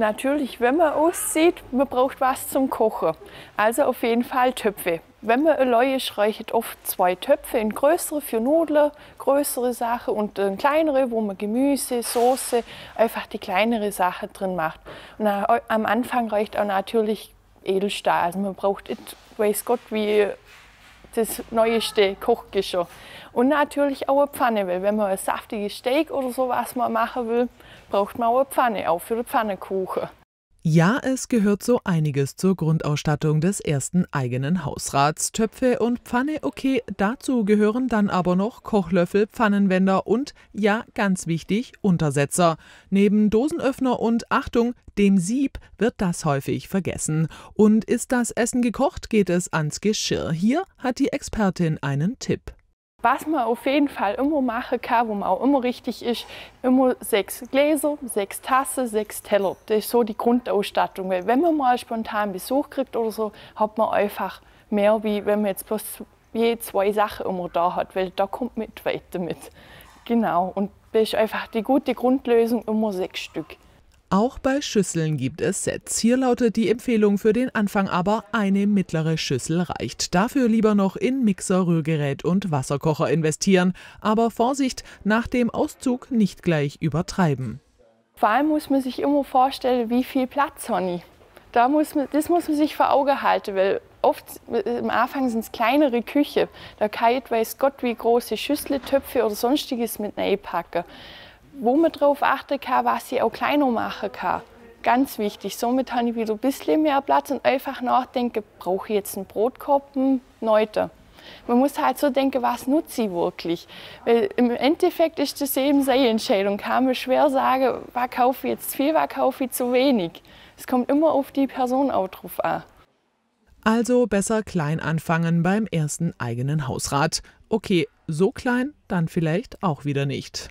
Natürlich, wenn man aussieht, man braucht was zum Kochen. Also auf jeden Fall Töpfe. Wenn man allein ist, reichen oft zwei Töpfe, in größere für Nudeln, größere Sachen und ein kleinere, wo man Gemüse, Soße, einfach die kleinere Sache drin macht. Und am Anfang reicht auch natürlich Edelstahl. Also man braucht nicht, weiß Gott, wie das neueste Kochgeschirr. Und natürlich auch eine Pfanne, weil wenn man ein saftiges Steak oder sowas mal machen will, braucht man auch eine Pfanne, auch für den Pfannekuchen. Ja, es gehört so einiges zur Grundausstattung des ersten eigenen Hausrats. Töpfe und Pfanne, okay, dazu gehören dann aber noch Kochlöffel, Pfannenwender und, ja, ganz wichtig, Untersetzer. Neben Dosenöffner und Achtung, dem Sieb wird das häufig vergessen. Und ist das Essen gekocht, geht es ans Geschirr. Hier hat die Expertin einen Tipp. Was man auf jeden Fall immer machen kann, wo man auch immer richtig ist, immer sechs Gläser, sechs Tassen, sechs Teller. Das ist so die Grundausstattung. Weil wenn man mal spontan Besuch kriegt oder so, hat man einfach mehr, wie wenn man jetzt bloß je zwei Sachen immer da hat, weil da kommt mit weiter mit. Genau, und das ist einfach die gute Grundlösung, immer sechs Stück. Auch bei Schüsseln gibt es Sets. Hier lautet die Empfehlung für den Anfang aber, eine mittlere Schüssel reicht. Dafür lieber noch in Mixer, Rührgerät und Wasserkocher investieren. Aber Vorsicht, nach dem Auszug nicht gleich übertreiben. Vor allem muss man sich immer vorstellen, wie viel Platz habe ich. Da muss man, das muss man sich vor Augen halten, weil oft am Anfang sind es kleinere Küche. Da kann ich, weiß Gott, wie große Schüssel, Töpfe oder sonstiges mit reinpacken wo man darauf achten kann, was ich auch kleiner machen kann. Ganz wichtig. Somit habe ich wieder ein bisschen mehr Platz und einfach nachdenken, brauche ich jetzt einen Brotkorb, einen. Man muss halt so denken, was nutze ich wirklich. Weil im Endeffekt ist das eben seine Entscheidung. Kann man schwer sagen, was kaufe ich jetzt viel, was kaufe ich zu wenig. Es kommt immer auf die Person auch drauf an. Also besser klein anfangen beim ersten eigenen Hausrat. Okay, so klein dann vielleicht auch wieder nicht.